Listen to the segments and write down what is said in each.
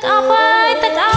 Tag-apay, tag-apay.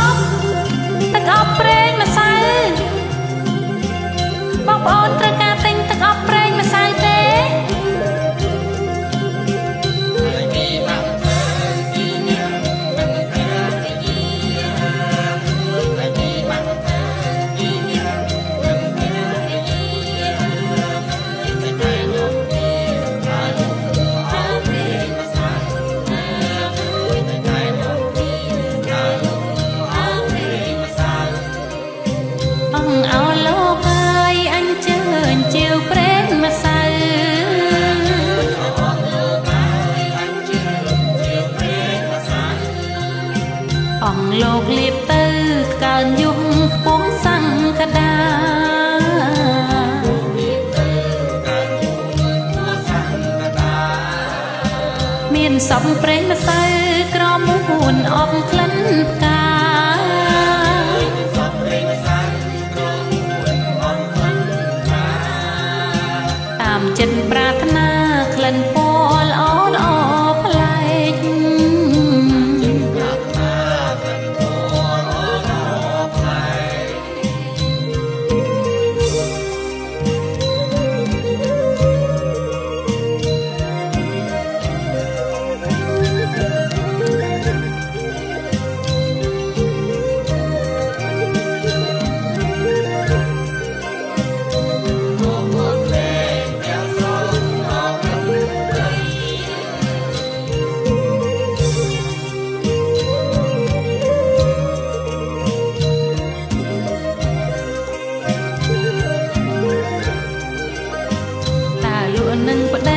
ច្រើនយំពុំសង្កដាមានសំប្រេងម្សៅក្រមួនអបក្លិនផ្កា នឹងប្តី